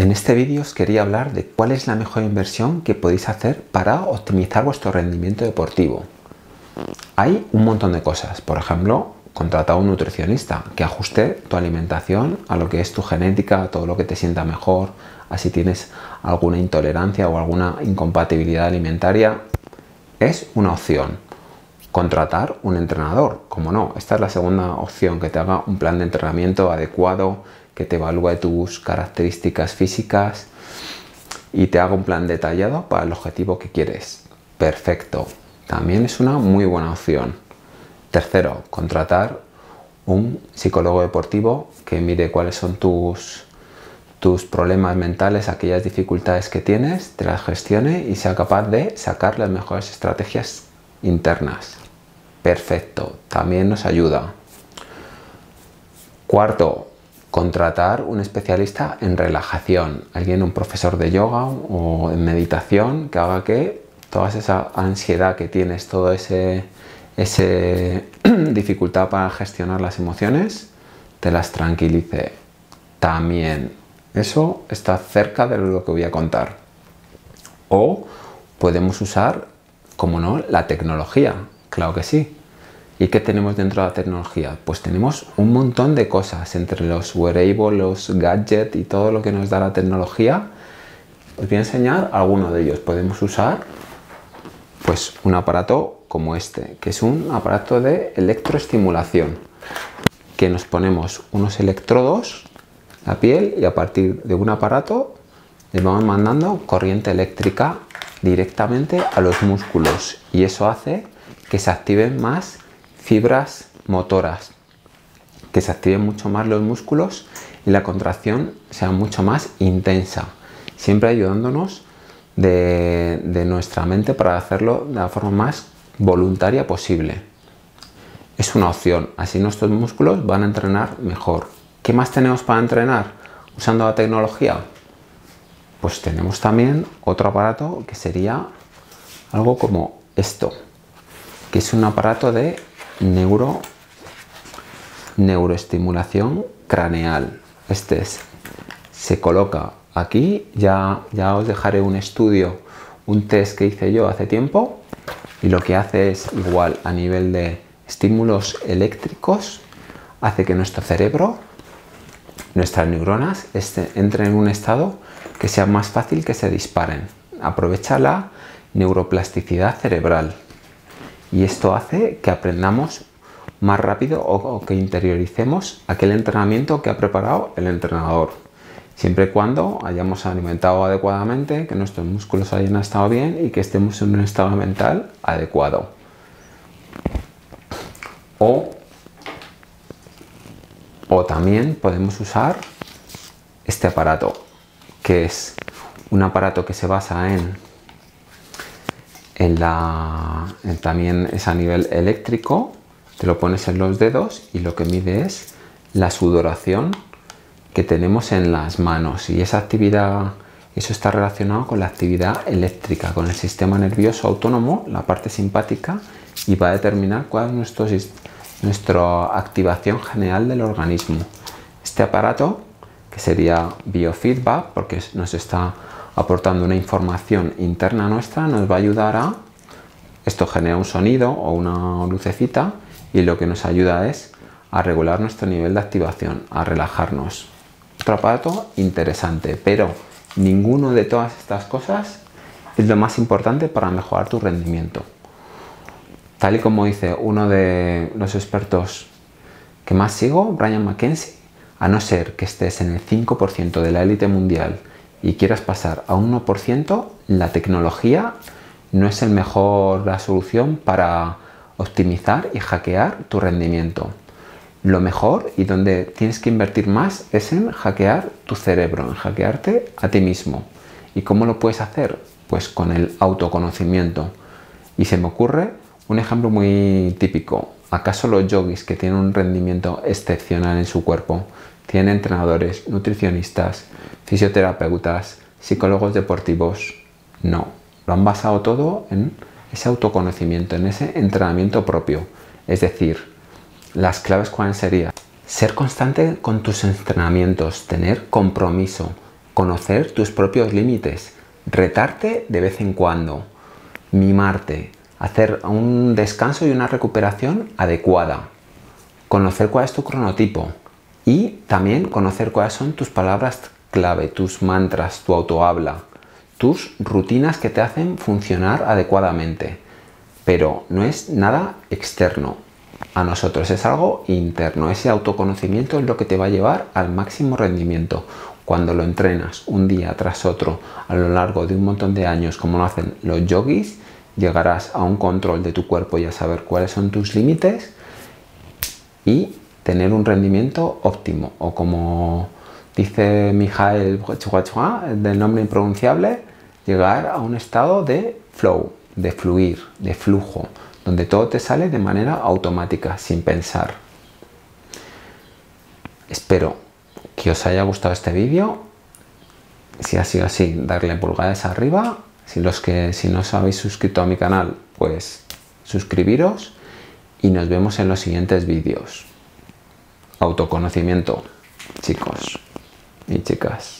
En este vídeo os quería hablar de cuál es la mejor inversión que podéis hacer para optimizar vuestro rendimiento deportivo. Hay un montón de cosas, por ejemplo, contratar a un nutricionista que ajuste tu alimentación a lo que es tu genética, a todo lo que te sienta mejor, así tienes alguna intolerancia o alguna incompatibilidad alimentaria, es una opción. Contratar un entrenador, como no, esta es la segunda opción, que te haga un plan de entrenamiento adecuado, que te evalúe tus características físicas y te haga un plan detallado para el objetivo que quieres. Perfecto, también es una muy buena opción. Tercero, contratar un psicólogo deportivo que mire cuáles son tus, tus problemas mentales, aquellas dificultades que tienes, te las gestione y sea capaz de sacar las mejores estrategias internas. Perfecto, también nos ayuda. Cuarto, contratar un especialista en relajación, alguien, un profesor de yoga o en meditación que haga que toda esa ansiedad que tienes, toda esa ese dificultad para gestionar las emociones, te las tranquilice. También eso está cerca de lo que voy a contar. O podemos usar, como no, la tecnología. Claro que sí. ¿Y qué tenemos dentro de la tecnología? Pues tenemos un montón de cosas entre los wearables, los gadgets y todo lo que nos da la tecnología. Os voy a enseñar algunos de ellos. Podemos usar pues un aparato como este, que es un aparato de electroestimulación, que nos ponemos unos electrodos la piel y a partir de un aparato le vamos mandando corriente eléctrica directamente a los músculos y eso hace que se activen más fibras motoras, que se activen mucho más los músculos y la contracción sea mucho más intensa, siempre ayudándonos de, de nuestra mente para hacerlo de la forma más voluntaria posible. Es una opción, así nuestros músculos van a entrenar mejor. ¿Qué más tenemos para entrenar usando la tecnología? Pues tenemos también otro aparato que sería algo como esto, que es un aparato de neuro, neuroestimulación craneal. Este es, se coloca aquí, ya, ya os dejaré un estudio, un test que hice yo hace tiempo y lo que hace es igual a nivel de estímulos eléctricos, hace que nuestro cerebro, nuestras neuronas este, entren en un estado que sea más fácil que se disparen. Aprovecha la neuroplasticidad cerebral y esto hace que aprendamos más rápido o, que interioricemos aquel entrenamiento que ha preparado el entrenador. Siempre y cuando hayamos alimentado adecuadamente, que nuestros músculos hayan estado bien y que estemos en un estado mental adecuado. O, o también podemos usar este aparato, que es un aparato que se basa en en la, también es a nivel eléctrico, te lo pones en los dedos y lo que mide es la sudoración que tenemos en las manos y esa actividad, eso está relacionado con la actividad eléctrica, con el sistema nervioso autónomo, la parte simpática y va a determinar cuál es nuestro, nuestra activación general del organismo. Este aparato, que sería biofeedback, porque nos está aportando una información interna nuestra, nos va a ayudar a... Esto genera un sonido o una lucecita y lo que nos ayuda es a regular nuestro nivel de activación, a relajarnos. Otro aparato interesante, pero ninguno de todas estas cosas es lo más importante para mejorar tu rendimiento. Tal y como dice uno de los expertos que más sigo, Brian McKenzie, a no ser que estés en el 5% de la élite mundial y quieras pasar a un 1%, la tecnología no es el mejor la solución para optimizar y hackear tu rendimiento. Lo mejor y donde tienes que invertir más es en hackear tu cerebro, en hackearte a ti mismo. ¿Y cómo lo puedes hacer? Pues con el autoconocimiento. Y se me ocurre un ejemplo muy típico. ¿Acaso los yogis que tienen un rendimiento excepcional en su cuerpo tienen entrenadores, nutricionistas, fisioterapeutas, psicólogos deportivos. No, lo han basado todo en ese autoconocimiento, en ese entrenamiento propio. Es decir, las claves cuáles serían ser constante con tus entrenamientos, tener compromiso, conocer tus propios límites, retarte de vez en cuando, mimarte, hacer un descanso y una recuperación adecuada, conocer cuál es tu cronotipo y también conocer cuáles son tus palabras clave, tus mantras, tu autohabla, tus rutinas que te hacen funcionar adecuadamente. Pero no es nada externo a nosotros, es algo interno. Ese autoconocimiento es lo que te va a llevar al máximo rendimiento. Cuando lo entrenas un día tras otro a lo largo de un montón de años, como lo hacen los yogis, llegarás a un control de tu cuerpo y a saber cuáles son tus límites y tener un rendimiento óptimo o como dice Mijael del nombre impronunciable, llegar a un estado de flow, de fluir, de flujo, donde todo te sale de manera automática, sin pensar. Espero que os haya gustado este vídeo. Si ha sido así, darle pulgadas arriba. Si, los que, si no os habéis suscrito a mi canal, pues suscribiros y nos vemos en los siguientes vídeos. Autoconocimiento, chicos y chicas.